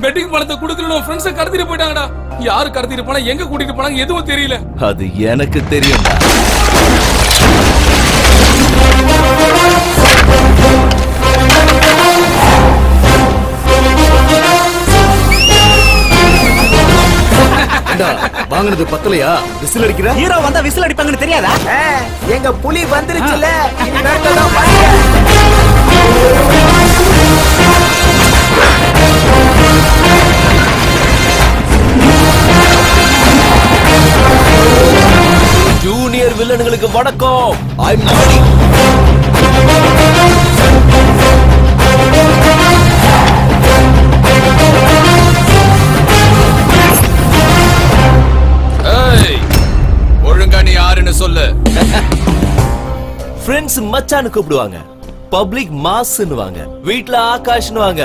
Bedding பணத்தை கொடுக்கணும் ஃப்ரெண்ட்ஸை கடத்திட்டு போயிட்டாங்கடா யாரு கடத்திட்டு போனா எங்க கூட்டிட்டு போனாங்க எதுவும் தெரியல. அது எனக்கு தெரியும்டா. வாங்கினது பத்தலையா? விசில் அடிக்கிற? ஹீரோ வந்தா விசில் அடிப்பாங்கன்னு தெரியாதா? எங்க புலி வந்துருச்சுல பாருங்க. ஜூனியர் வில்லனுங்களுக்கு வணக்கம். ஐம் ஏய் ஒழுங்கா நீ யாருன்னு சொல்லு. ஃப்ரெண்ட்ஸ் மச்சான்னு கூப்பிடுவாங்க. பப்ளிக் மாஸ்னுவாங்க வீட்ல ஆகாஷ்னுவாங்க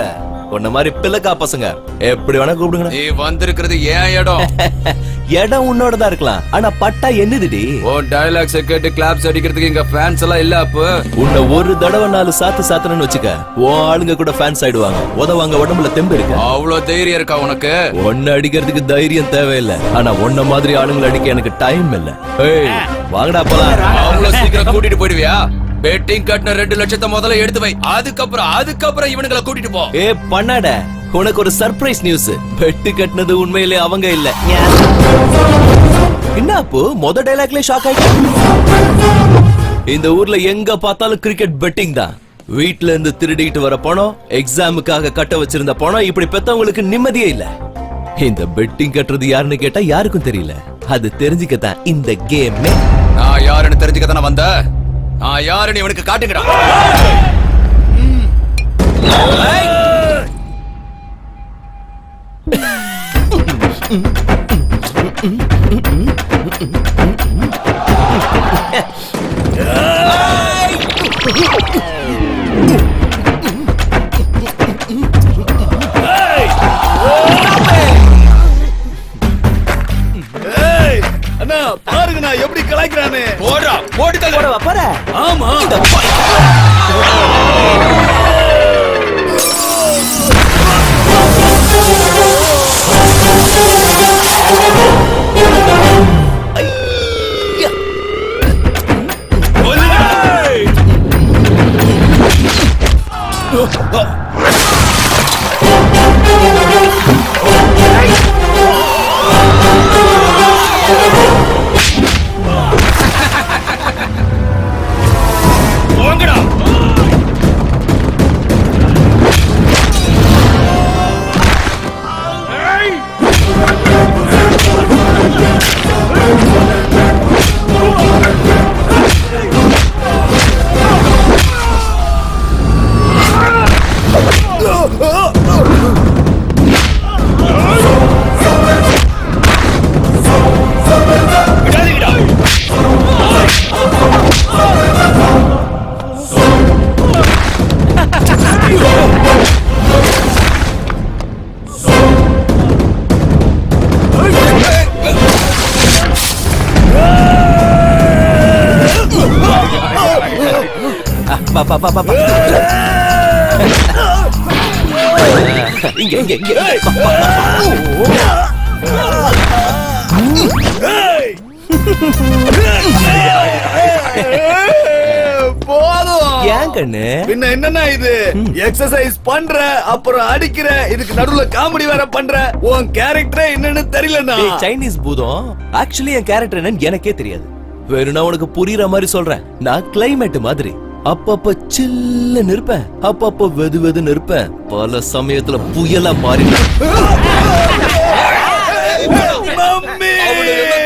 உன்ன மாதிரி பிள்ளைக்கா பசங்க. எப்படி வேணா கூப்பிடுங்க நீ வந்திருக்கிறது ஏன் இடம்? இடம் உன்னோடதான் இருக்கலாம். ஆனா பட்டா என்னதுடி? உன் டயலாக்ஸ் கேட்டு கிளாப்ஸ் அடிக்கிறதுக்கு இங்க ஃபேன்ஸ் எல்லாம் இல்ல அப்ப? உன்னை ஒரு தடவை நாலு சாத்து சாத்தணும்னு வச்சுக்க உன் ஆளுங்க கூட ஃபேன்ஸ் ஆயிடுவாங்க. உதவாங்க உடம்புல தெம்பு இருக்கு. அவ்வளவு தைரியம் இருக்கா உனக்கு? ஒன்னு அடிக்கிறதுக்கு தைரியம் தேவையில்லை. ஆனா உன்ன மாதிரி ஆளுங்களை அடிக்க எனக்கு டைம் இல்ல. ஏய் வாங்கடா போலாம். அவ்வளவு சீக்கிரம் கூட்டிட்டு போயிடுவியா? பெட்டிங் கட்டின ரெண்டு லட்சத்தை முதல்ல எடுத்து வை. அதுக்கப்புறம் அதுக்கப்புறம் இவனுங்களை கூட்டிட்டு போ. ஏ பண்ணாட உனக்கு ஒரு சர்ப்ரைஸ் நியூஸ் பெட்டு கட்டினது உண்மையிலே அவங்க இல்ல. என்ன அப்போ? மொத டைலாக்லயே ஷாக் ஆயிட்ட? இந்த ஊர்ல எங்க பார்த்தாலும் கிரிக்கெட் பெட்டிங் தான். வீட்ல இருந்து திருடிட்டு வர பணம் எக்ஸாமுக்காக கட்ட வச்சிருந்த பணம் இப்படி பெத்தவங்களுக்கு நிம்மதியே இல்ல. இந்த பெட்டிங் கட்டுறது யாருன்னு கேட்டா யாருக்கும் தெரியல. அது தெரிஞ்சுக்கத்தான் இந்த கேமே நான் யாருன்னு தெரிஞ்சுக்க தானே வந்த நான் யாருன்னு இவனுக்கு காட்டுங்கடா Yeah! பாருங்க நான் எப்படி கலாய்க்கிறானே. போடா. போட்டு. போற ஆமா பா பா பா பா. இங்க இங்க இங்க. பா, பா, பா. போதும் ஏன் கண்ணு? பின்ன என்னன்னா இது? எக்ஸசைஸ் பண்ற அப்புறம் அடிக்கிற இதுக்கு நடுவுல காமெடி வேற பண்ற. உன் கேரக்டரே என்னன்னு தெரியலண்ணா. ஏய், சைனீஸ் பூதம் ஆக்சுவலி என் கேரக்டர் என்னன்னு எனக்கே தெரியாது. வேணும்னா உனக்கு புரியுற மாதிரி சொல்றேன். நான் கிளைமேட் மாதிரி. அப்பப்ப சில்ல நிற்பேன் அப்பப்ப வெது வெது நிற்பேன் பல சமயத்துல புயலா மாறினேன்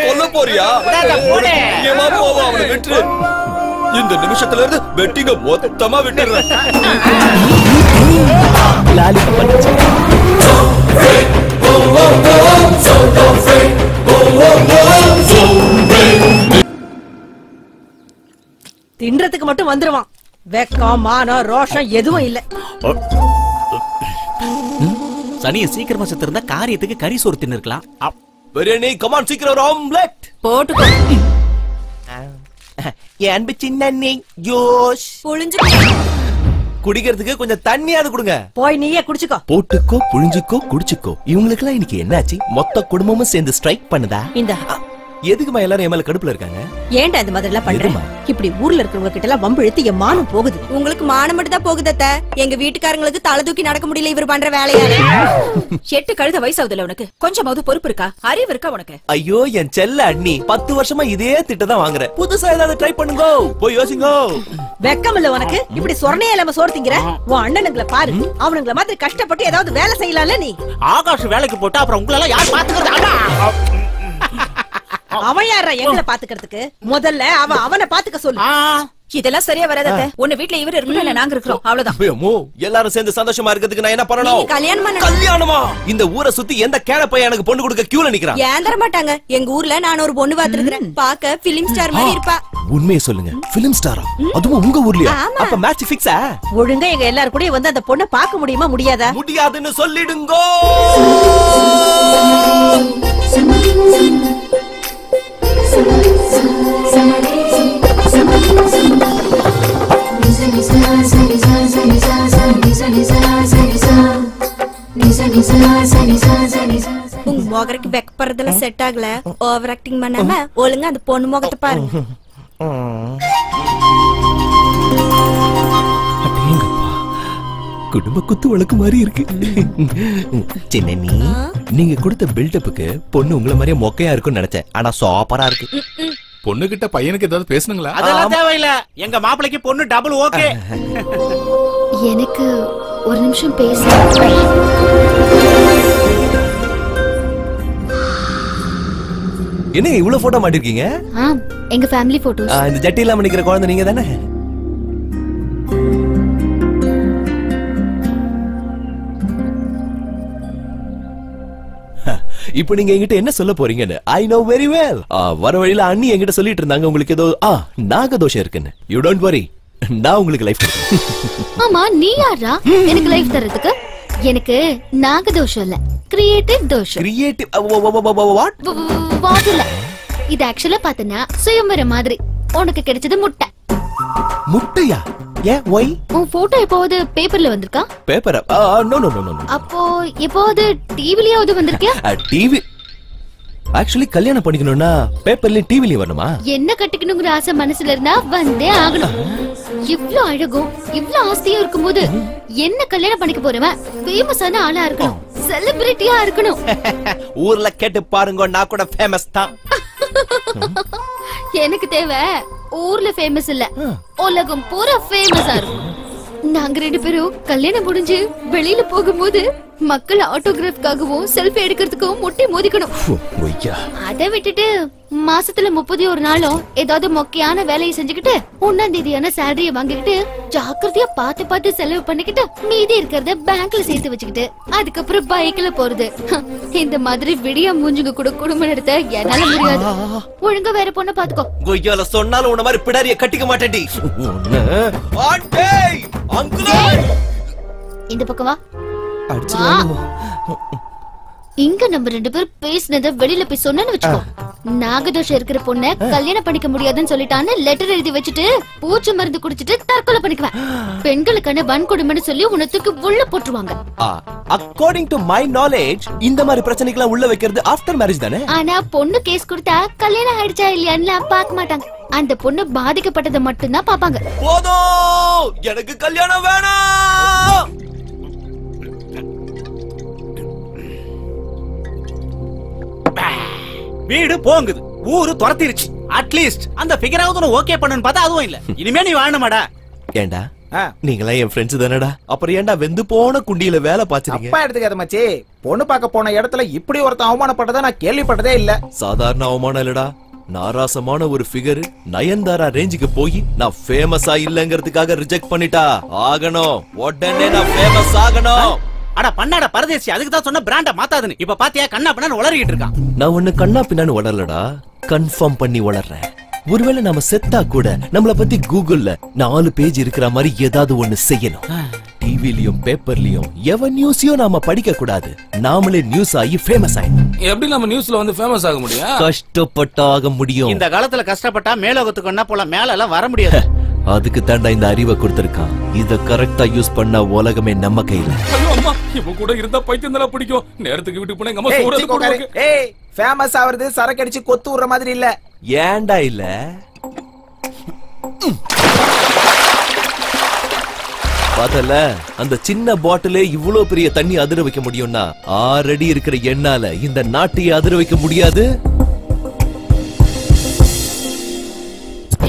கொல்ல போறியா? போவா அவனை விட்டுரு. இந்த நிமிஷத்துல இருந்து வெட்டிங்க மொத்தமா விட்டுறேன் தின்றதுக்கு மட்டும் வந்துருவான். வெக்கம் மானம் ரோஷம் எதுவும் இல்ல. சனியை சீக்கிரமா செத்துருந்தா காரியத்துக்கு கறி சோறு தின்னு இருக்கலாம் பிரியாணி கமான் சீக்கிரம் ஒரு ஆம்லெட் போட்டுக்கோ. என் அன்பு சின்ன ஜோஷ். புழிஞ்சு குடிக்கிறதுக்கு கொஞ்சம் தண்ணியாவது கொடுங்க. போய் நீயே குடிச்சுக்கோ. போட்டுக்கோ புழிஞ்சுக்கோ குடிச்சுக்கோ. இவங்களுக்கு எல்லாம் இன்னைக்கு என்னாச்சு? மொத்த குடும்பமும் சேர்ந்து ஸ்ட்ரைக் பண்ணுதா? இந்த எதுக்குமா எல்லாரும் என் மேல கடுப்புல இருக்காங்க? ஏன்டா இந்த மாதிரி எல்லாம் பண்ற? எதும்மா? இப்படி ஊர்ல இருக்கிறவங்க கிட்ட எல்லாம் வம்பு இழுத்து என் மானம் போகுது. உங்களுக்கு மானம் மட்டும் தான் போகுது அத்தை. எங்க வீட்டுக்காரங்களுக்கு தலை தூக்கி நடக்க முடியல இவர் பண்ற வேலையால எட்டு கழுத வயசாகுதுல உனக்கு. கொஞ்சமாவது பொறுப்பு இருக்கா? அறிவு இருக்கா உனக்கு? ஐயோ என் செல்ல அண்ணி பத்து வருஷமா இதே திட்ட தான் வாங்குறேன் புதுசா ஏதாவது ட்ரை பண்ணுங்க. போய் யோசிங்க. வெக்கம் இல்ல உனக்கு? இப்படி சொரணையே இல்லாம சோறு திங்கிற? உன் அண்ணனுங்களை பாரு. அவனுங்களை மாதிரி கஷ்டப்பட்டு ஏதாவது வேலை செய்யலாம்ல நீ? ஆகாஷ் வேலைக்கு போட்டா அப்புறம் உங்களெல்லாம் யார் பாத்துக்கிறது? அண்ணா! அவன் யாரா எங்களை பாத்துக்கிறதுக்கு? முதல்ல அவன் அவனை பாத்துக்க சொல்லு. இதெல்லாம் சரியா வராது உன்ன வீட்ல இவர் இருக்கணும் இல்ல நாங்க இருக்கிறோம். அவ்வளவுதான். எல்லாரும் சேர்ந்து சந்தோஷமா இருக்கிறதுக்கு நான் என்ன பண்ணணும்? கல்யாணம் பண்ணணும். கல்யாணமா? இந்த ஊரை சுத்தி எந்த கேன பையன் எனக்கு பொண்ணு கொடுக்க கியூல நிக்கிறான்? ஏன் தர மாட்டாங்க? எங்க ஊர்ல நான் ஒரு பொண்ணு பாத்துருக்கிறேன். பாக்க பிலிம் ஸ்டார் மாதிரி இருப்பா. உண்மையை சொல்லுங்க. பிலிம் ஸ்டாரா அதுவும் உங்க ஊர்லயா. அப்ப மேட்ச் ஃபிக்ஸா ஒழுங்கா எங்க எல்லாரும் கூட வந்து அந்த பொண்ணை பார்க்க முடியுமா முடியாதா? முடியாதுன்னு சொல்லிடுங்கோ! உங்க முகரைக்கு வெக்கப்படுறதுல செட் ஆகல. ஓவர் ஆக்டிங் பண்ணாம ஒழுங்கா அந்த பொண்ணு முகத்தை பாருங்க. அடேங்கப்பா. குடும்ப குத்து வழக்கு மாதிரி இருக்கு. சின்ன நீ நீங்க கொடுத்த பில்டப்புக்கு பொண்ணு உங்களை மாதிரியே மொக்கையா இருக்கும்னு நினைச்சேன். ஆனா சூப்பரா இருக்கு. பொண்ணுகிட்ட பையனுக்கு ஏதாவது பேசணுங்களா? அதெல்லாம் தேவையில்ல. எங்க மாப்பிளைக்கு பொண்ணு டபுள் ஓகே எனக்கு ஒரு நிமிஷம் பேச. என்ன இவ்வளவு போட்டோ மாட்டிருக்கீங்க? ஆ எங்க ஃபேமிலி போட்டோஸ் இந்த ஜட்டி இல்லாம நிக்கிற குழந்தை நீங்க தானே? இப்போ நீங்க என்கிட்ட என்ன சொல்ல போறீங்கன்னு? ஐ நோ வெரி வெல் வர வழியில அண்ணி என்கிட்ட சொல்லிட்டு இருந்தாங்க. உங்களுக்கு ஏதோ ஆ நாகதோஷம் இருக்குன்னு. யூ டோன்ட் வரி நான் உங்களுக்கு லைஃப் ஆமா நீ யாரா எனக்கு லைஃப் தரதுக்கு எனக்கு நாகதோஷம் இல்ல. கிரியேட்டிவ் தோஷம். கிரியேட்டிவ் வாட் வாட் இல்ல. இது ஆக்சுவலா பார்த்தனா சுயம்பரம் மாதிரி. உனக்கு கிடைச்சது முட்டை. முட்டையா? ஏன்? ஒய் உன் போட்டோ எப்போவது பேப்பர்ல வந்திருக்கா? Paper no no no no அப்போ எப்போவது டிவிலயாவது வந்திருக்கியா? டிவி ஆக்சுவலி கல்யாணம் பண்ணிக்கணும்னா பேப்பர்லயும் டிவிலயும் வரணுமா? என்ன கட்டிக்கணுங்கிற ஆசை மனசுல இருந்தா வந்தே ஆகணும். இவ்ளோ அழகும் இவ்ளோ ஆஸ்தியும் இருக்கும்போது என்ன கல்யாணம் பண்ணிக்க போறவன்? ஃபேமஸான ஆளா இருக்கணும். செலிபிரிட்டியா இருக்கணும். ஊர்ல கேட்டு பாருங்க நான் கூட ஃபேமஸ் தான். எனக்கு தேவை ஊர்ல ஃபேமஸ் இல்ல. உலகம் பூரா ஃபேமஸா இருக்கும். நாங்க ரெண்டு பேரும் கல்யாணம் முடிஞ்சு வெளியில போகும்போது மக்கள் ஆட்டோகிராஃப்காகவும் செல்ஃபி எடுக்கிறதுக்கும் முட்டி மோதிக்கணும். அதை விட்டுட்டு மாசத்துல முப்பது ஒரு நாளும் ஏதாவது மொக்கையான வேலையை செஞ்சுக்கிட்டு ஒன்னாம் தேதியான சேலரிய வாங்கிக்கிட்டு ஜாக்கிரதையா பார்த்து பார்த்து செலவு பண்ணிக்கிட்டு மீதி இருக்கிறத பேங்க்ல சேர்த்து வச்சுக்கிட்டு அதுக்கப்புறம் பைக்ல போறது. இந்த மாதிரி விடிய மூஞ்சுங்க கூட குடும்பம் நடத்த என்னால முடியாது. ஒழுங்கா வேற பொண்ணை பாத்துக்கோ கொய்யால சொன்னாலும் உன்ன மாதிரி பிடாரிய கட்டிக்க அங்கிள் இந்த பக்கம் வா. இங்க நம்ம ரெண்டு பேரும் பேசினத வெளியில போய் சொன்னேன்னு வச்சுக்கோ. நாகதோஷம் இருக்கிற பொண்ண கல்யாணம் பண்ணிக்க முடியாதுன்னு சொல்லிட்டான்னு லெட்டர் எழுதி வச்சுட்டு பூச்சி மருந்து குடிச்சிட்டு தற்கொலை பண்ணிக்குவேன். பெண்களுக்கான வன்கொடுமைன்னு சொல்லி உனத்துக்கு உள்ள போட்டுருவாங்க. அக்கார்டிங் டு மை நாலேஜ் இந்த மாதிரி பிரச்சனைக்கெல்லாம் உள்ள வைக்கிறது ஆஃப்டர் மேரேஜ் தானே? ஆனா பொண்ணு கேஸ் கொடுத்தா கல்யாணம் ஆயிடுச்சா இல்லையான்னு பார்க்க மாட்டாங்க. அந்த பொண்ணு பாதிக்கப்பட்டதை மட்டும்தான் பாப்பாங்க போதும்! எனக்கு கல்யாணம் வேணாம்! வீடு போங்குது. ஊரு துரத்திருச்சு. அட்லீஸ்ட் அந்த ஃபிகராவது ஓகே பண்ணுன்னு பார்த்தா அதுவும் இல்ல. இனிமே நீ வாழணுமாடா. ஏண்டா? நீங்களாம் என் ஃப்ரெண்ட்ஸ் தானடா. அப்புறம் ஏன்டா வெந்து போன குண்டியில வேலை பாத்துறீங்க அப்பா எடுத்துக்காத மச்சி. பொண்ணு பார்க்க போன இடத்துல இப்படி ஒருத்தன் அவமானப்பட்டதை நான் கேள்விப்பட்டதே இல்ல. சாதாரண அவமானம் இல்லடா. நாராசமான ஒரு ஃபிகர் நயன்தாரா ரேஞ்சுக்கு போய் நான் ஃபேமஸா இல்லங்கிறதுக்காக ரிஜெக்ட் பண்ணிட்டா. ஆகணும். உடனே நான் ஃபேமஸ் ஆகணும். அட பண்ணாட பரதேசி அதுக்கு தான் சொன்ன பிராண்ட மாத்தாதுன்னு. இப்ப பாத்தியா கண்ணா பண்ணு உளறிட்டு இருக்கான். நான் ஒண்ணு கண்ணா பின்னான்னு வளரலடா கன்ஃபார்ம் பண்ணி வளர்றேன் ஒருவேளை நாம செத்தா கூட நம்மள பத்தி கூகுள்ல நாலு பேஜ் இருக்கிற மாதிரி ஏதாவது ஒண்ணு செய்யணும். டிவிலயும் பேப்பர்லயும் எவன் நியூஸையும் நாம படிக்க கூடாது நாமளே நியூஸ் ஆகி ஃபேமஸ் ஆயிடும் எப்படி நம்ம நியூஸ்ல வந்து ஃபேமஸ் ஆக முடியும்? கஷ்டப்பட்டாக முடியும். இந்த காலத்துல கஷ்டப்பட்டா மேலோகத்துக்கு என்ன போல மேல எல்லாம் வர முடியாது. அதுக்கு தாண்டா இந்த அறிவை கொடுத்திருக்கான். இத கரெக்டா யூஸ் பண்ணா உலகமே நம்ம கையில. இவன் கூட இருந்தா பைத்தியம் தான் பிடிக்கும். நேரத்துக்கு வீட்டுக்கு போனா எங்க அம்மா ஏய், சோறு. போடுவாங்க ஏய் ஃபேமஸ் ஆவறது சரக்கு அடிச்சு கொத்து விடுற மாதிரி இல்ல. ஏன்டா இல்ல? பார்த்தல அந்த சின்ன பாட்டிலே இவ்வளவு பெரிய தண்ணி அதிர வைக்க முடியும்னா ஆறடி இருக்கிற எண்ணால இந்த நாட்டையே அதிர வைக்க முடியாது?